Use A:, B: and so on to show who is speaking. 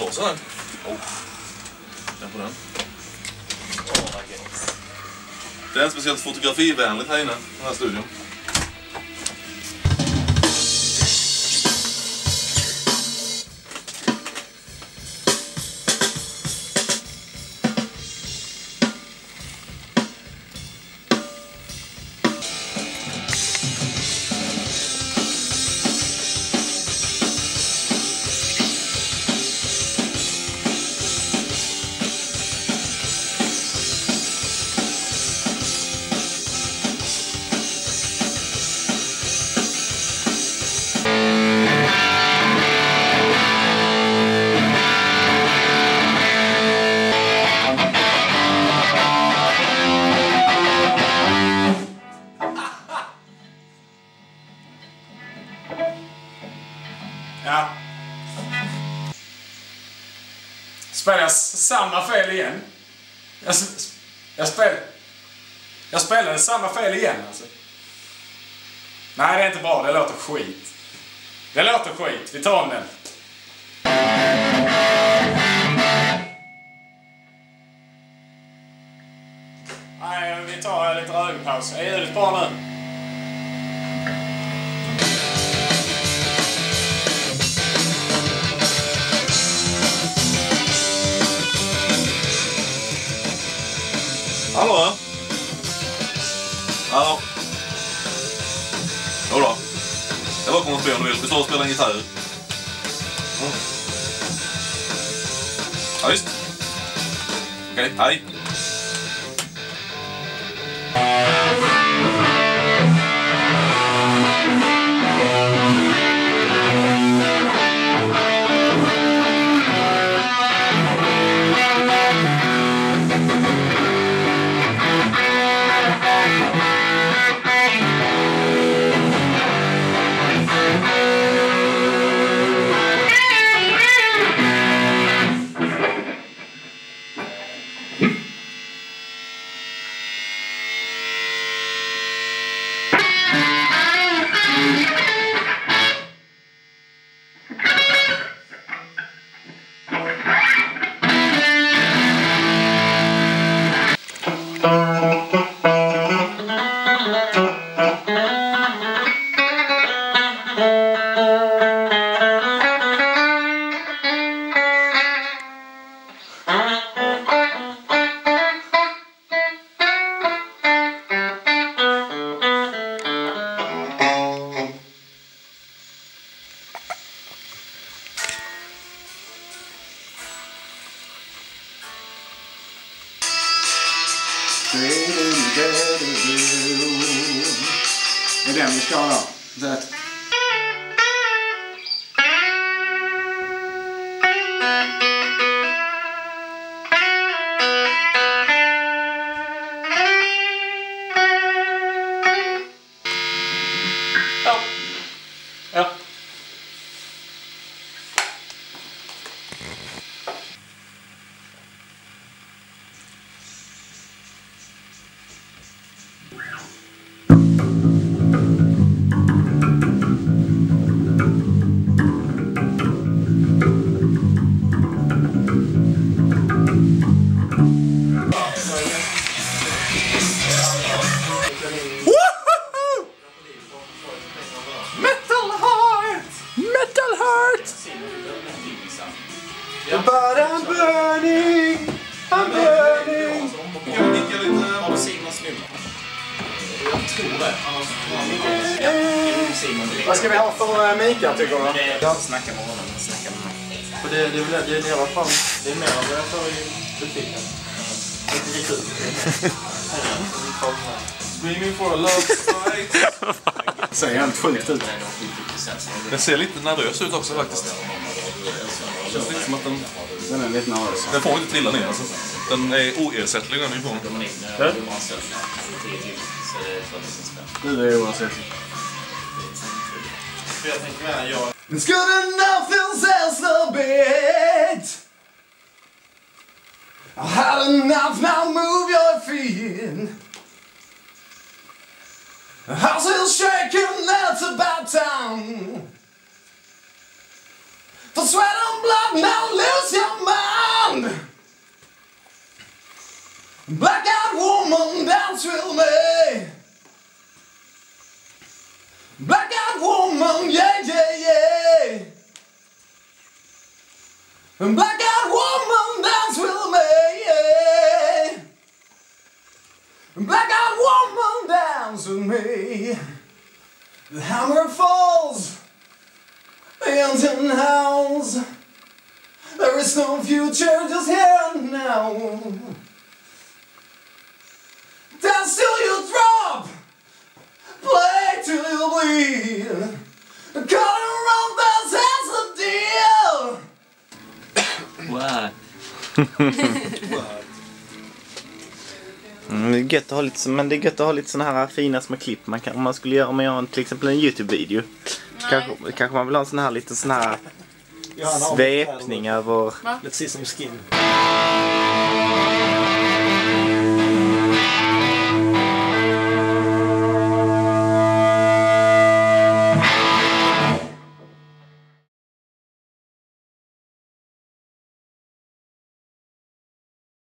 A: Låser den. Oh. Den på den. Det är speciellt fotografivänligt här inne, den här studion.
B: Spelar jag samma fel igen? Jag, jag, spel, jag spelade samma fel igen alltså. Nej, det är inte bra. Det låter skit. Det låter skit. Vi tar om den. Nej, vi tar lite rögpaus. Är ljudet bra nu?
A: Om du vill. Vi står och spelar en gitarr. Mm. Ja, visst. Okej, hej.
B: Det är den vi ska ha
C: Simon direkt.
B: Vad ska vi ha för äh, Mikael tycker du?
C: Jag har inte snackat med honom, men snackat med mig.
D: För det, det, är väl- det är i alla fall det är mer än vad jag får i butiken. Det är kul.
A: Screaming for a love fight.
B: Ser helt sjukt ut.
A: Den ser lite nervös ut också faktiskt. Känns lite som att den...
B: Den är lite nervös.
A: Den får inte trilla ner alltså. Den är oersättlig den ifrån.
B: Du är oavsett.
D: It's good enough feels as a bit I had
E: enough, now move your feet. House is shaking, that's about time. For sweat and blood, now lose your mind. Blackout woman, dance with me. Blackout woman, dance with me, yeah. Blackout woman, dance with me. The hammer falls, the engine howls. There is no future, just here and now. Dance till you drop, play till you bleed.
F: Mm, det är gött att ha lite, men det är gött att ha lite såna här fina små klipp. Man kan, om man skulle göra, om man gör en, till exempel en YouTube-video. Kanske, kanske man vill ha en sån här lite sån här svepning över...
D: Let's see some skin.